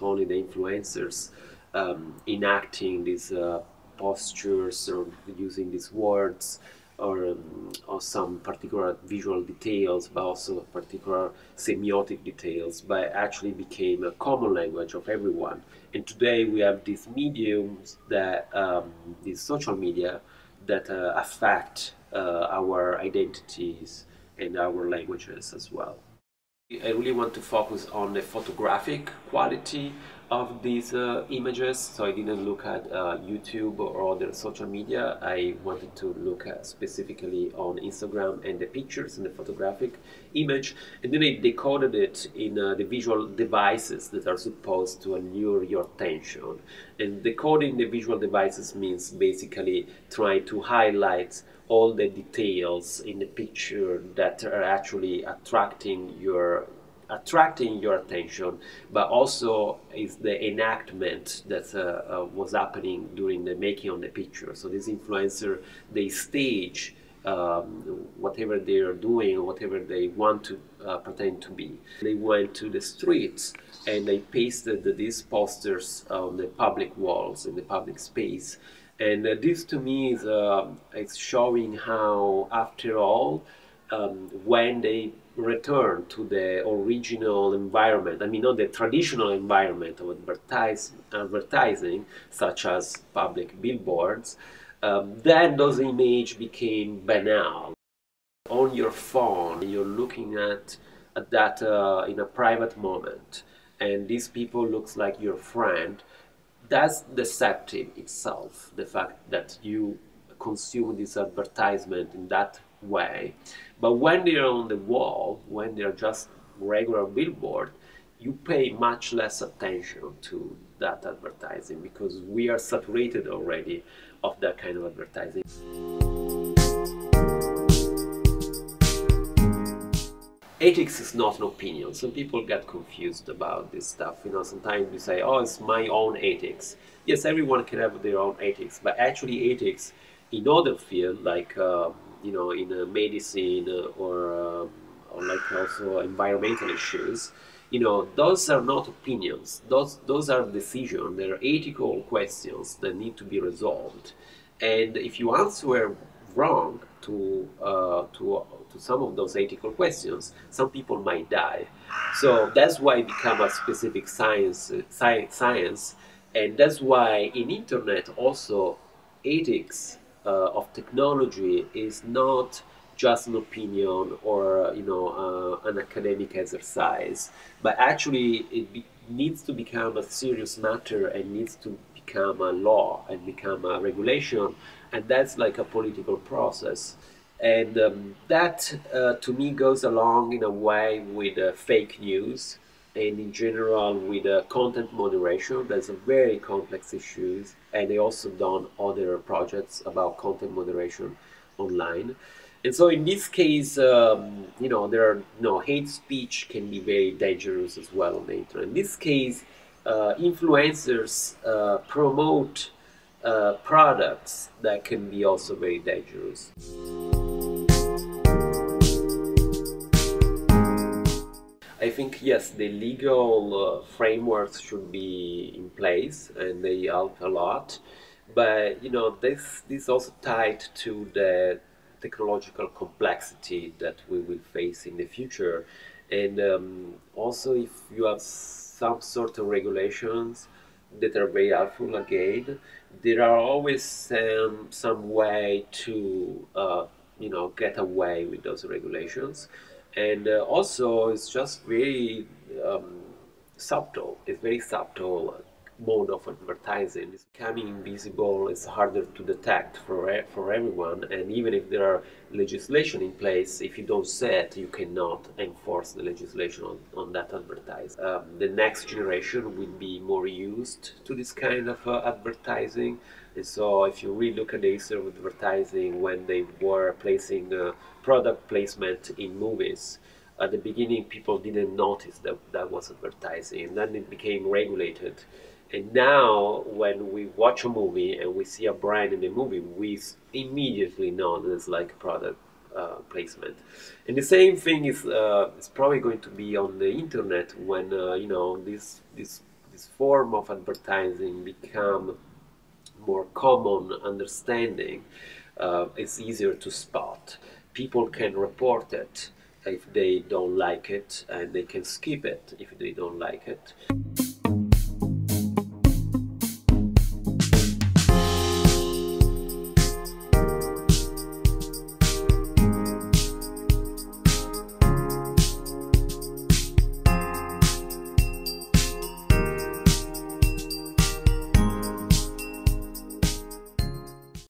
not only the influencers um, enacting these uh, postures or using these words or, um, or some particular visual details, but also particular semiotic details, but actually became a common language of everyone. And today we have these mediums that, um, these social media, that uh, affect uh, our identities and our languages as well. I really want to focus on the photographic quality of these uh, images. So I didn't look at uh, YouTube or other social media. I wanted to look specifically on Instagram and the pictures and the photographic image. And then I decoded it in uh, the visual devices that are supposed to allure your attention. And decoding the visual devices means basically trying to highlight all the details in the picture that are actually attracting your attracting your attention, but also is the enactment that uh, uh, was happening during the making of the picture. So this influencer, they stage um, whatever they are doing, whatever they want to uh, pretend to be. They went to the streets and they pasted these posters on the public walls in the public space. And uh, this to me is uh, it's showing how, after all, um, when they return to the original environment, I mean, not the traditional environment of advertise, advertising, such as public billboards, um, then those images became banal. On your phone, you're looking at, at that uh, in a private moment, and these people looks like your friend. That's deceptive itself, the fact that you consume this advertisement in that way. But when they're on the wall, when they're just regular billboard, you pay much less attention to that advertising because we are saturated already of that kind of advertising. Ethics is not an opinion. Some people get confused about this stuff. You know, sometimes we say, "Oh, it's my own ethics." Yes, everyone can have their own ethics, but actually, ethics in other fields like uh, you know in medicine or, um, or like also environmental issues you know those are not opinions. Those those are decisions. They're ethical questions that need to be resolved. And if you answer wrong to uh, to to some of those ethical questions some people might die. So that's why it become a specific science science science. And that's why in internet also ethics uh, of technology is not just an opinion or you know uh, an academic exercise, but actually it be, needs to become a serious matter and needs to become a law and become a regulation, and that's like a political process. And um, that, uh, to me, goes along in a way with uh, fake news and in general with uh, content moderation. That's a very complex issue, and they also done other projects about content moderation online. And so in this case, um, you know, there are, you know, hate speech can be very dangerous as well on the internet. In this case, uh, influencers uh, promote uh, products that can be also very dangerous. I think yes, the legal uh, frameworks should be in place, and they help a lot. But you know, this this also tied to the technological complexity that we will face in the future, and um, also if you have some sort of regulations that are very helpful again, there are always some some way to uh, you know get away with those regulations and uh, also it's just very um, subtle. It's very subtle mode of advertising. It's becoming invisible. It's harder to detect for for everyone. And even if there are legislation in place, if you don't say it, you cannot enforce the legislation on, on that advertising. Um, the next generation will be more used to this kind of uh, advertising. And so if you really look at the history of advertising when they were placing uh, product placement in movies, at the beginning people didn't notice that that was advertising and then it became regulated and now, when we watch a movie and we see a brand in the movie, we immediately know that it's like product uh, placement. And the same thing is uh, it's probably going to be on the internet when uh, you know this this this form of advertising become more common understanding. Uh, it's easier to spot. People can report it if they don't like it, and they can skip it if they don't like it.